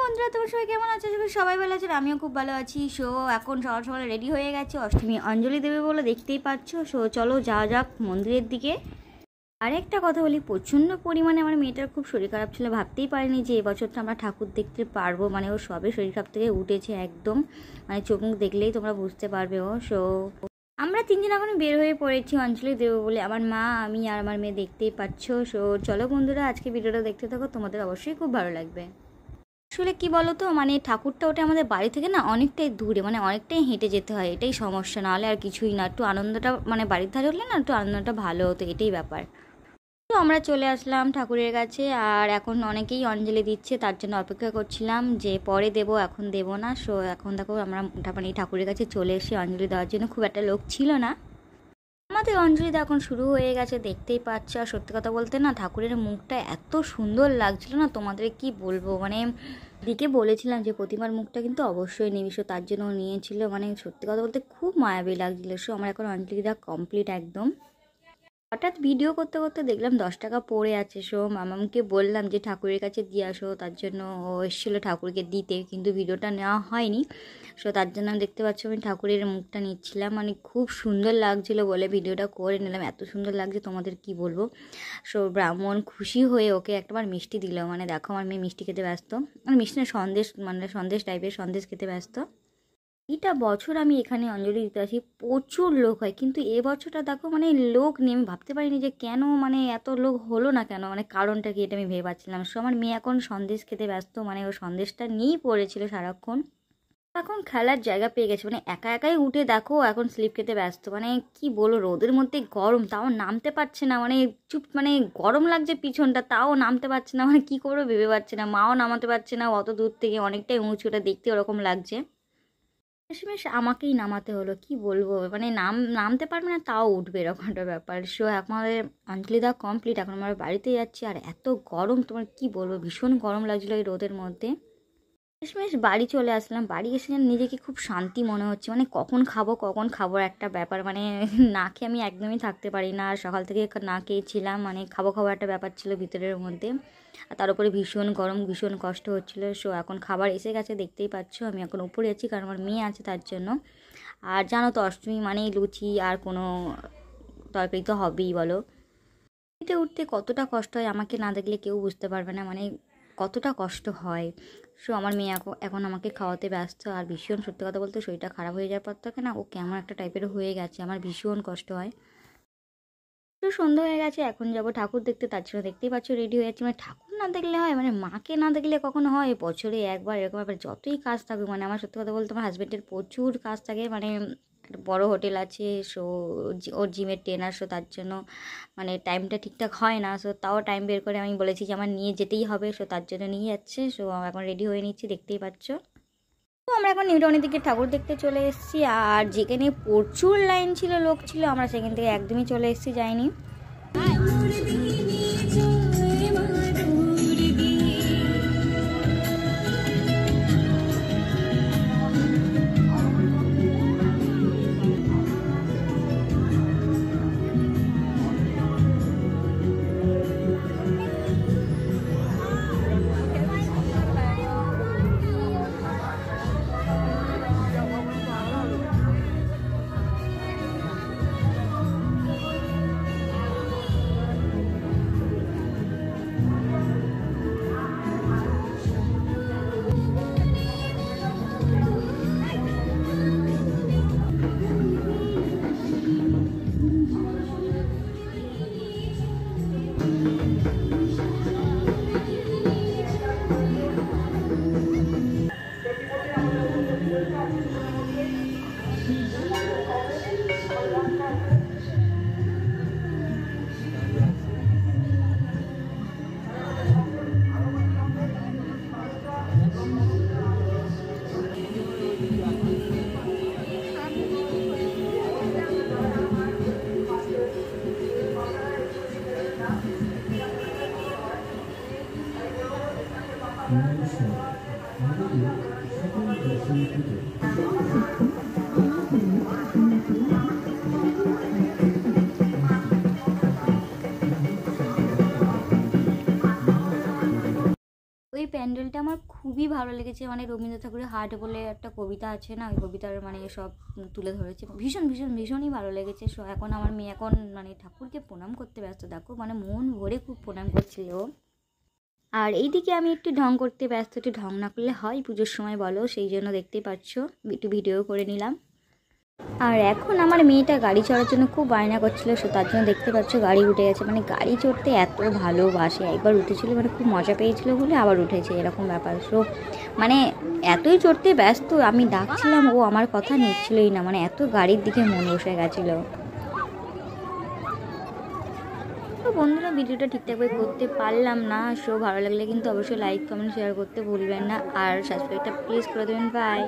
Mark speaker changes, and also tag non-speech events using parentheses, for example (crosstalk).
Speaker 1: বন্ধুরা, তোমার সবাই কেমন আছো? সবাই ভালো আছেন আমিও খুব ভালো আছি। সো এখন সকাল সকালে রেডি হয়ে গেছে, অষ্টমী অঞ্জলি দেবে বলে দেখতেই পাচ্ছ। সো চলো যাওয়া যাক মন্দিরের দিকে। আরেকটা কথা বলি, প্রচণ্ড পরিমাণে আমার মেয়েটার খুব শরীর খারাপ ছিল, ভাবতেই পারিনি যে এবছরটা আমরা ঠাকুর দেখতে পারব। মানে ও সবে শরীর খারাপ থেকে উঠেছে একদম। মানে চোখ মুখ দেখলেই তোমরা বুঝতে পারবে ও। সো আমরা তিনজন এখন বের হয়ে পড়েছি অঞ্জলি দেবো বলে। আমার মা, আমি আর আমার মেয়ে দেখতেই পাচ্ছ। সো চলো বন্ধুরা, আজকে ভিডিওটা দেখতে থাকো, তোমাদের অবশ্যই খুব ভালো লাগবে। আসলে কি বলো তো মানে ঠাকুরটা ওটা আমাদের বাড়ি থেকে না অনেকটাই দূরে মানে অনেকটাই হেঁটে যেতে হয়, এটাই সমস্যা। নাহলে আর কিছুই না, একটু আনন্দটা মানে বাড়ির ধারে হলে না একটু আনন্দটা ভালো হতো, এটাই ব্যাপার। তো আমরা চলে আসলাম ঠাকুরের কাছে, আর এখন অনেকেই অঞ্জলি দিচ্ছে, তার জন্য অপেক্ষা করছিলাম যে পরে দেব, এখন দেব না। সো এখন দেখো, আমরা মানে ঠাকুরের কাছে চলে এসে অঞ্জলি দেওয়ার জন্য খুব একটা লোক ছিল না। আমাদের অঞ্জলিতে এখন শুরু হয়ে গেছে, দেখতেই পাচ্ছ। আর সত্যি কথা বলতে না, ঠাকুরের মুখটা এত সুন্দর লাগছিল না, তোমাদের কি বলব? মানে দিকে বলেছিলাম যে প্রতিমার মুখটা কিন্তু অবশ্যই নিবি সো তার জন্য নিয়েছিল। মানে সত্যি কথা বলতে খুব মায়াবী লাগছিল। সো, আমার এখন অঞ্জলিটা কমপ্লিট একদম। হঠাৎ ভিডিও করতে করতে দেখলাম দশ টাকা পড়ে আছে, সো মামামকে বললাম যে ঠাকুরের কাছে দিয়ে আসো, তার জন্য ও এসেছিল ঠাকুরকে দিতে, কিন্তু ভিডিওটা নেওয়া হয়নি। সো তার জন্য আমি দেখতে পাচ্ছি আমি ঠাকুরের মুখটা নিচ্ছিলাম মানে খুব সুন্দর লাগছিল বলে ভিডিওটা করে নিলাম, এত সুন্দর লাগছে তোমাদের কি বলব? সো ব্রাহ্মণ খুশি হয়ে ওকে একটাবার মিষ্টি দিল মানে দেখো আমার মেয়ে মিষ্টি খেতে ব্যস্ত মানে মিষ্টি না, সন্দেশ মানে সন্দেশ টাইপের সন্দেশ খেতে ব্যস্ত। এটা বছর আমি এখানে অঞ্জলি দিতে আসি, প্রচুর লোক হয়। কিন্তু এ বছরটা দেখো মানে লোক নেই, আমি ভাবতে পারিনি যে কেন মানে এত লোক হলো না কেন মানে কারণটা কি এটা আমি ভেবে পাচ্ছিলাম সো আমার মেয়ে এখন সন্দেশ খেতে ব্যস্ত মানে ও সন্দেশটা নিয়েই পড়েছিল সারাক্ষণ। এখন খেলার জায়গা পেয়ে গেছে মানে একা একাই উঠে দেখো এখন স্লিপ খেতে ব্যস্ত মানে কি বলো রোদের মধ্যে গরম, তাও নামতে পারছে না মানে চুপ মানে গরম লাগছে পিছনটা, তাও নামতে পারছে না মানে কী করব ভেবে পাচ্ছে না, মাও নামাতে পারছে না, অত দূর থেকে অনেকটাই উঁচুটা দেখতে ওরকম লাগছে। শেষমেশ আমাকেই নামাতে হলো, কি বলব? মানে নাম, নামতে পারবে না, তাও উঠবে এরকম একটা ব্যাপার। সো এখন আমাদের অঞ্জলি দা কমপ্লিট এখন আমরা বাড়িতে যাচ্ছি আর এত গরম, তোমার কি বলব? ভীষণ গরম লাগছিল এই রোদের মধ্যে। শেষমেশ বাড়ি চলে আসলাম। বাড়ি এসে যেন নিজেকে খুব শান্তি মনে হচ্ছে। মানে কখন খাব কখন খাব একটা ব্যাপার। মানে (laughs) না খেয়ে আমি একদমই থাকতে পারি না। আর সকাল থেকে না খেয়েছিলাম। মানে খাব খাব একটা ব্যাপার ছিল ভিতরের মধ্যে। আর তার উপরে ভীষণ গরম, ভীষণ কষ্ট হচ্ছিল। সো এখন খাবার এসে গেছে, দেখতেই পাচ্ছ। আমি এখন উপরে আছি, কারণ আমার মেয়ে আছে তার জন্য। আর জানো তো, অষ্টমী মানেই লুচি আর কোনো তরকারি তো হবেই, বলো। উঠতে উঠতে কতটা কষ্ট হয় আমাকে না দেখলে কেউ বুঝতে পারবে না। মানে কতটা কষ্ট হয়। সো আমার মেয়ে এখন আমাকে খাওয়াতে ব্যস্ত। আর ভীষণ সত্যি কথা বলতে শরীরটা খারাপ হয়ে যাওয়ার পর থেকে না, ও কেমন একটা টাইপের হয়ে গেছে। আমার ভীষণ কষ্ট হয়। তো সন্ধ্যা হয়ে গেছে, এখন যাব ঠাকুর দেখতে। তার জন্য দেখতেই পাচ্ছ রেডি হয়ে যাচ্ছে। মানে ঠাকুর না দেখলে হয় মানে মাকে না দেখলে কখনো হয়। বছরে একবার এরকম ব্যাপার যতই কাজ থাকুক মানে আমার সত্যি কথা বলতে আমার হাজব্যান্ডের প্রচুর কাজ থাকে। মানে একটা বড়ো হোটেল আছে সো ওর জিমের ট্রেনার সো তার জন্য মানে টাইমটা ঠিকঠাক হয় না সো তাও টাইম বের করে আমি বলেছি যে আমার নিয়ে যেতেই হবে সো তার জন্য নিয়ে যাচ্ছে সো এখন রেডি হয়ে নিচ্ছি, দেখতেই পাচ্ছ। তো আমরা এখন নিউটনের দিকে ঠাকুর দেখতে চলে এসেছি, আর যেখানে প্রচুর লাইন ছিল, লোক ছিল, আমরা সেখান থেকে একদমই চলে এসেছি, যাইনি। ওই প্যান্ডেলটা আমার খুবই ভালো লেগেছে। মানে রবীন্দ্র ঠাকুরের হাট বলে একটা কবিতা আছে না, ওই কবিতার মানে সব তুলে ধরেছে। ভীষণ ভীষণ, ভীষণই ভালো লেগেছে। সো এখন আমার মেয়ে এখন মানে ঠাকুরকে প্রণাম করতে ব্যস্ত। দেখো মানে মন ভরে খুব প্রণাম করছিল। আর এইদিকে আমি একটু ঢং করতে ব্যস্ত, একটু ঢং না করলে হয় পুজোর সময় বলো, সেই জন্য দেখতে পাচ্ছ, একটু ভিডিও করে নিলাম। আর এখন আমার মেয়েটা গাড়ি চড়ার জন্য খুব বায়না করছিল, সো তার জন্য দেখতে পাচ্ছ গাড়ি উঠে গেছে। মানে গাড়ি চড়তে এত ভালোবাসে, একবার উঠেছিল মানে খুব মজা পেয়েছিল বলে আবার উঠেছে, এরকম ব্যাপার। সো মানে এতই চড়তে ব্যস্ত, আমি ডাকছিলাম, ও আমার কথা নিচ্ছিলই না মানে এত গাড়ির দিকে মন বসে গেছিল। তো বন্ধুরা ভিডিওটা ঠিকঠাকভাবে করতে পারলাম না সো ভালো লাগলে কিন্তু অবশ্যই লাইক কমেন্ট শেয়ার করতে ভুলবেন না। আর সাবস্ক্রাইবটা প্লিজ করে দেবেন। বাই